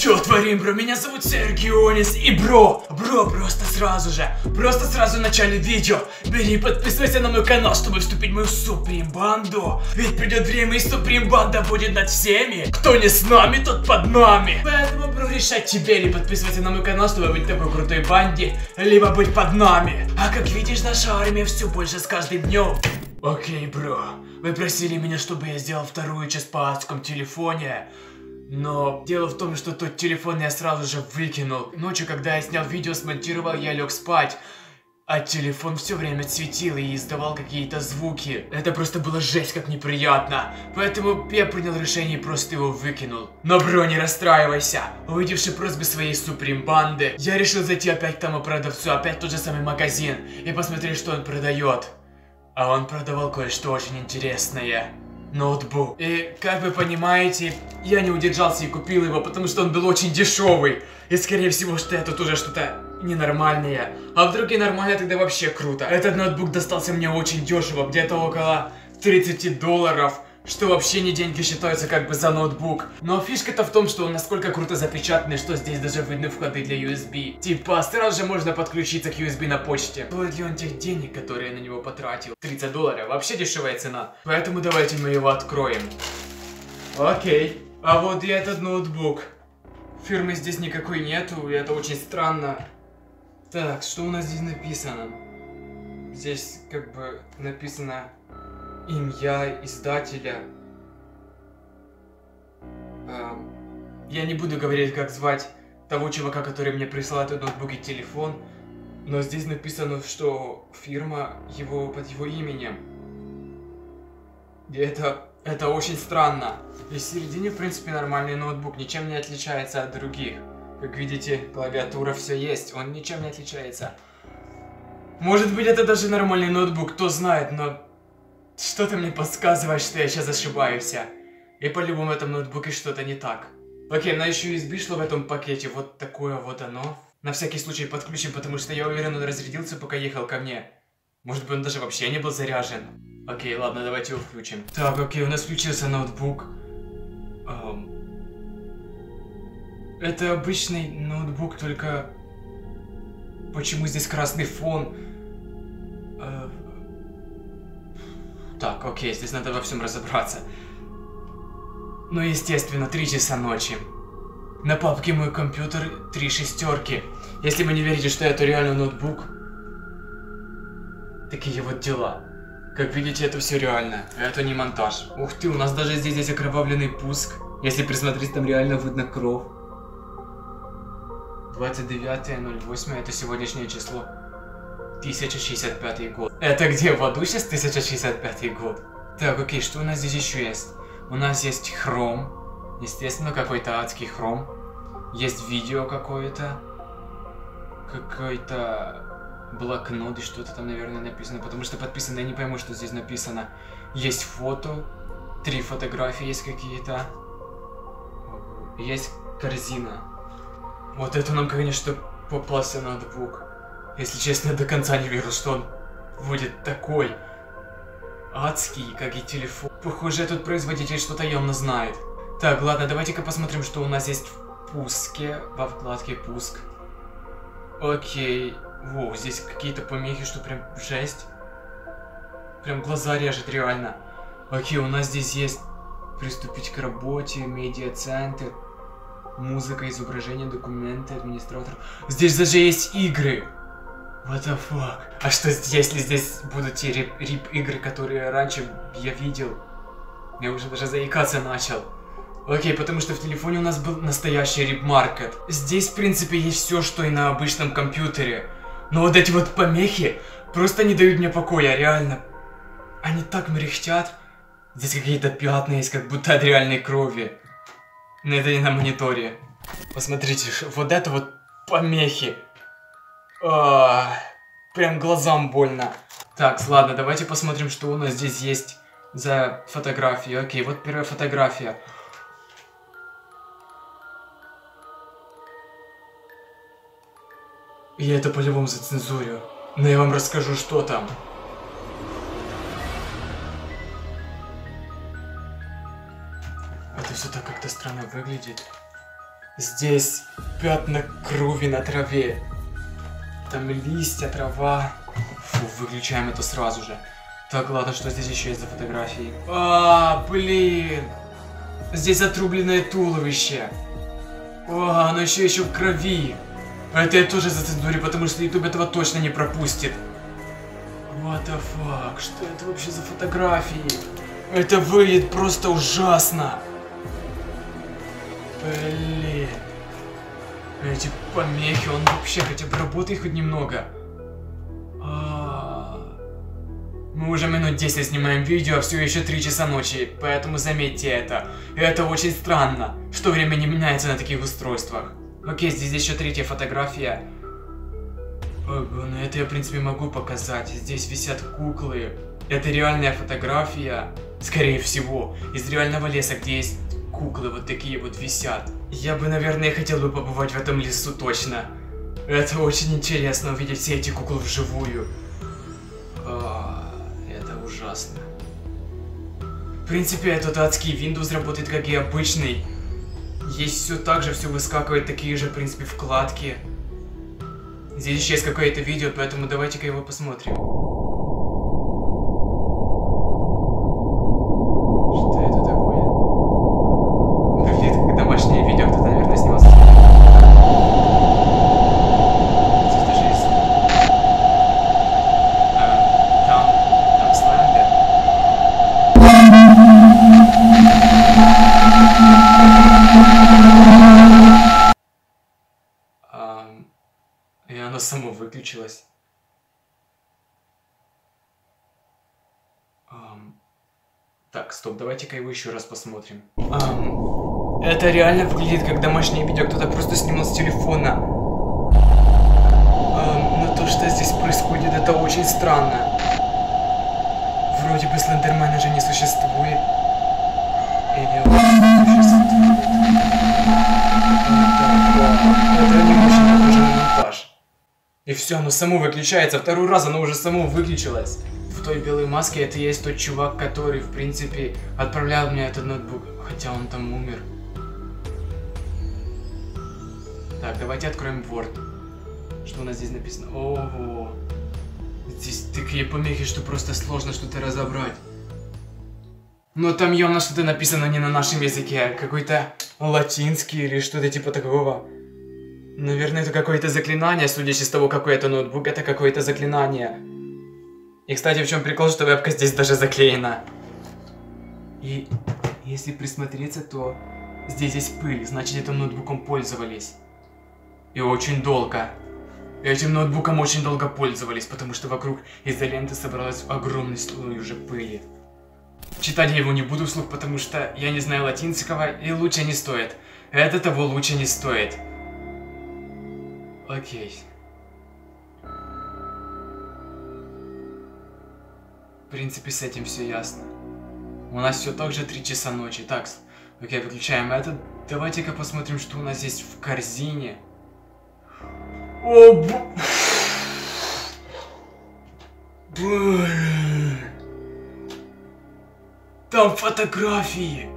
Чё творим, бро? Меня зовут Сергионис и бро, бро, просто сразу же, просто сразу в начале видео бери подписывайся на мой канал, чтобы вступить в мою Суприм банду. Ведь придет время и Суприм банда будет над всеми. Кто не с нами, тот под нами. Поэтому, бро, решать тебе или подписывайся на мой канал, чтобы быть такой крутой банде, либо быть под нами. А как видишь, наша армия все больше с каждым днем. Окей, бро, вы просили меня, чтобы я сделал вторую часть по адском телефоне. Но дело в том, что тот телефон я сразу же выкинул. Ночью, когда я снял видео, смонтировал, я лег спать. А телефон все время светил и издавал какие-то звуки. Это просто было жесть как неприятно. Поэтому я принял решение и просто его выкинул. Но, бро, не расстраивайся. Увидевши просьбы своей суприм банды, я решил зайти опять к тому продавцу, опять тот же самый магазин, и посмотреть, что он продает. А он продавал кое-что очень интересное ноутбук. И, как вы понимаете, я не удержался и купил его, потому что он был очень дешевый. И, скорее всего, что это тоже что-то ненормальное. А вдруг и нормально, тогда вообще круто. Этот ноутбук достался мне очень дешево, где-то около 30 долларов что вообще не деньги считаются как бы за ноутбук. Но фишка-то в том, что он насколько круто запечатанный, что здесь даже видны входы для USB. Типа, сразу же можно подключиться к USB на почте. Стоит ли он тех денег, которые я на него потратил? 30 долларов, вообще дешевая цена. Поэтому давайте мы его откроем. Окей. А вот и этот ноутбук. Фирмы здесь никакой нету, и это очень странно. Так, что у нас здесь написано? Здесь как бы написано имя издателя. Эм, я не буду говорить, как звать того чувака, который мне прислал этот ноутбук и телефон, но здесь написано, что фирма его под его именем. Это, это очень странно. И в середине, в принципе, нормальный ноутбук, ничем не отличается от других. Как видите, клавиатура все есть, он ничем не отличается. Может быть, это даже нормальный ноутбук, кто знает, но что-то мне подсказывает, что я сейчас ошибаюсь. И по-любому в этом ноутбуке что-то не так. Окей, на еще USB шло в этом пакете. Вот такое вот оно. На всякий случай подключим, потому что я уверен, он разрядился, пока ехал ко мне. Может быть, он даже вообще не был заряжен. Окей, ладно, давайте его включим. Так, окей, у нас включился ноутбук. Эм... Это обычный ноутбук, только... Почему здесь красный фон? Э... Так, окей, здесь надо во всем разобраться. Ну, естественно, 3 часа ночи. На папке мой компьютер три шестерки. Если вы не верите, что это реально ноутбук, такие вот дела. Как видите, это все реально. Это не монтаж. Ух ты, у нас даже здесь есть окровавленный пуск. Если присмотреть, там реально видно кровь. 29.08, это сегодняшнее число. 1065 год. Это где, в аду сейчас 1065 год? Так, окей, что у нас здесь еще есть? У нас есть хром. Естественно, какой-то адский хром. Есть видео какое-то. Какой-то блокнот и что-то там, наверное, написано. Потому что подписано, я не пойму, что здесь написано. Есть фото. Три фотографии есть какие-то. Есть корзина. Вот это нам, конечно, попался ноутбук. Если честно, я до конца не верю, что он будет такой адский, как и телефон. Похоже, этот производитель что-то явно знает. Так, ладно, давайте-ка посмотрим, что у нас есть в пуске, во вкладке пуск. Окей. Воу, здесь какие-то помехи, что прям жесть. Прям глаза режет, реально. Окей, у нас здесь есть приступить к работе, медиа-центр, музыка, изображение, документы, администратор. Здесь даже есть игры. What the fuck? А что, если здесь будут те рип-игры, которые раньше я видел? Я уже даже заикаться начал. Окей, потому что в телефоне у нас был настоящий рип-маркет. Здесь, в принципе, есть все, что и на обычном компьютере. Но вот эти вот помехи просто не дают мне покоя, реально. Они так мерехтят. Здесь какие-то пятна есть, как будто от реальной крови. Но это не на мониторе. Посмотрите, вот это вот помехи. А, прям глазам больно. Так, ладно, давайте посмотрим, что у нас здесь есть за фотографии. Окей, вот первая фотография. Я это по-любому зацензурю. Но я вам расскажу, что там. Это все так как-то странно выглядит. Здесь пятна крови на траве. Там листья, трава. Фу, выключаем это сразу же. Так, ладно, что здесь еще есть за фотографии? А, блин. Здесь отрубленное туловище. О, оно еще еще в крови. Это я тоже зацензурю, потому что YouTube этого точно не пропустит. What the fuck? Что это вообще за фотографии? Это выглядит просто ужасно. Блин. Эти помехи, он вообще хотя бы работает хоть немного. А. Мы уже минут 10 снимаем видео, а все еще 3 часа ночи, поэтому заметьте это. Это очень странно, что время не меняется на таких устройствах. Окей, здесь еще третья фотография. Ого, ну это я в принципе могу показать. Здесь висят куклы. Это реальная фотография, скорее всего, из реального леса, где есть куклы вот такие вот висят. Я бы, наверное, хотел бы побывать в этом лесу точно. Это очень интересно увидеть все эти куклы вживую. А, это ужасно. В принципе, этот адский Windows работает как и обычный. Есть все так же, все выскакивает такие же, в принципе, вкладки. Здесь еще есть какое-то видео, поэтому давайте-ка его посмотрим. Так, стоп, давайте-ка его еще раз посмотрим. Um, это реально выглядит как домашнее видео, кто-то просто снимал с телефона. Um, но то, что здесь происходит, это очень странно. Вроде бы Слендермена же не существует. Или И все, оно само выключается. Второй раз оно уже само выключилось. В той белой маске это есть тот чувак, который, в принципе, отправлял мне этот ноутбук. Хотя он там умер. Так, давайте откроем Word. Что у нас здесь написано? Ого. Здесь такие помехи, что просто сложно что-то разобрать. Но там явно что-то написано не на нашем языке, а какой-то латинский или что-то типа такого. Наверное, это какое-то заклинание, судя из того, какой это ноутбук, это какое-то заклинание. И, кстати, в чем прикол, что вебка здесь даже заклеена. И если присмотреться, то здесь есть пыль, значит, этим ноутбуком пользовались. И очень долго. Этим ноутбуком очень долго пользовались, потому что вокруг изоленты собралась огромный слой уже пыли. Читать я его не буду вслух, потому что я не знаю латинского, и лучше не стоит. Это того лучше не стоит. Окей. В принципе, с этим все ясно. У нас все так же 3 часа ночи. Так, окей, выключаем это. Давайте-ка посмотрим, что у нас здесь в корзине. О, б... Там фотографии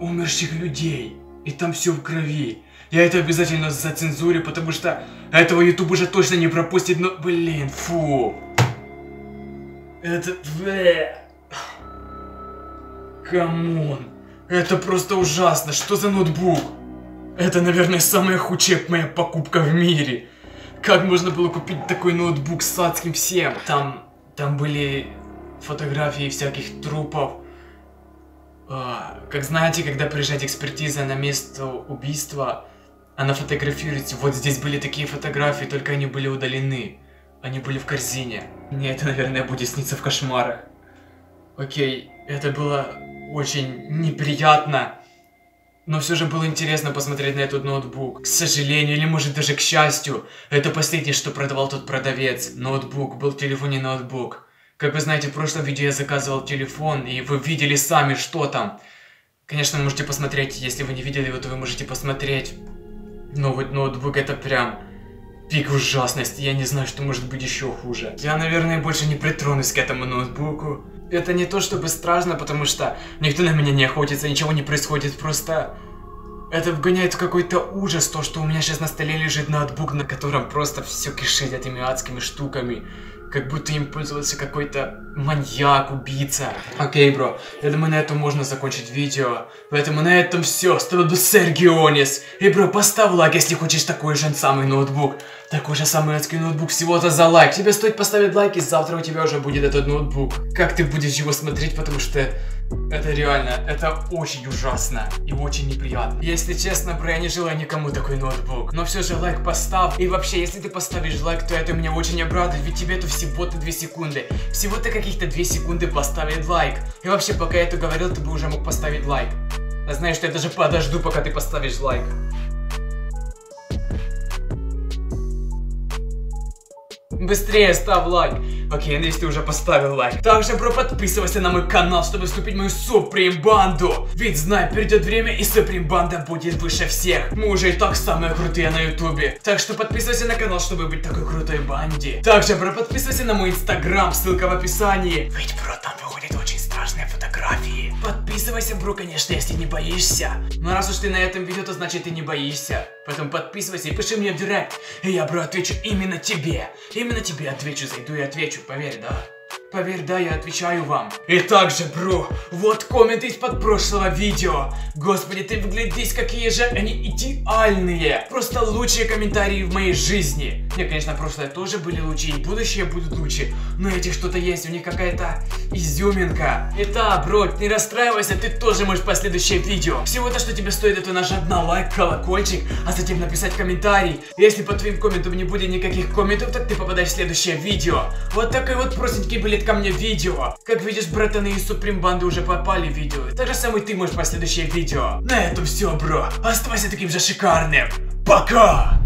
умерших людей. И там все в крови. Я это обязательно зацензурю, потому что этого YouTube уже точно не пропустит, но, блин, фу. Это... Come on. Это просто ужасно. Что за ноутбук? Это, наверное, самая худшая моя покупка в мире. Как можно было купить такой ноутбук с адским всем? Там, там были фотографии всяких трупов. А, как знаете, когда приезжает экспертиза на место убийства, она фотографируется. Вот здесь были такие фотографии, только они были удалены. Они были в корзине. Мне это, наверное, будет сниться в кошмарах. Окей, это было очень неприятно. Но все же было интересно посмотреть на этот ноутбук. К сожалению, или может даже к счастью, это последнее, что продавал тот продавец. Ноутбук, был в телефоне ноутбук. Как вы знаете, в прошлом видео я заказывал телефон, и вы видели сами, что там. Конечно, можете посмотреть, если вы не видели его, то вы можете посмотреть. Новый ноутбук это прям пик ужасности. Я не знаю, что может быть еще хуже. Я, наверное, больше не притронусь к этому ноутбуку. Это не то чтобы страшно, потому что никто на меня не охотится, ничего не происходит, просто... Это вгоняет в какой-то ужас, то, что у меня сейчас на столе лежит ноутбук, на котором просто все кишит этими адскими штуками. Как будто им пользовался какой-то маньяк, убийца. Окей, бро, я думаю, на этом можно закончить видео. Поэтому на этом все. С тобой был Сергионис. И, бро, поставь лайк, если хочешь такой же самый ноутбук. Такой же самый адский ноутбук всего-то за лайк. Тебе стоит поставить лайк, и завтра у тебя уже будет этот ноутбук. Как ты будешь его смотреть, потому что это реально, это очень ужасно и очень неприятно. Если честно, бро, я не желаю никому такой ноутбук. Но все же лайк поставь. И вообще, если ты поставишь лайк, то это меня очень обрадует, ведь тебе это всего-то 2 секунды. Всего-то каких-то 2 секунды поставить лайк. И вообще, пока я это говорил, ты бы уже мог поставить лайк. А знаешь, что я даже подожду, пока ты поставишь лайк. Быстрее ставь лайк. Окей, я надеюсь, ты уже поставил лайк. Также, бро, подписывайся на мой канал, чтобы вступить в мою Суприм банду. Ведь знай, придет время и Суприм банда будет выше всех. Мы уже и так самые крутые на ютубе. Так что подписывайся на канал, чтобы быть такой крутой банде. Также, бро, подписывайся на мой инстаграм, ссылка в описании. Ведь, бро, там выходят очень страшные фотографии. Подписывайся, бро, конечно, если не боишься. Но раз уж ты на этом видео, то значит ты не боишься. Поэтому подписывайся и пиши мне в директ. И я, бро, отвечу именно тебе. Именно тебе отвечу, зайду и отвечу, поверь, да? Поверь, да, я отвечаю вам. И также, бро, вот коммент из-под прошлого видео. Господи, ты выглядишь, какие же они идеальные. Просто лучшие комментарии в моей жизни. Не, конечно, прошлое тоже были лучше, и будущее будут лучше. Но этих что-то есть, у них какая-то изюминка. Итак, бро, не расстраивайся, ты тоже можешь по следующее видео. Всего то, что тебе стоит, это нажать на лайк, колокольчик, а затем написать комментарий. Если по твоим комментам не будет никаких комментов, так ты попадаешь в следующее видео. Вот такой вот простенький были ко мне видео. Как видишь, братаны из Суприм Банды уже попали в видео. Так же самое ты можешь по следующее видео. На этом все, бро. Оставайся таким же шикарным. Пока!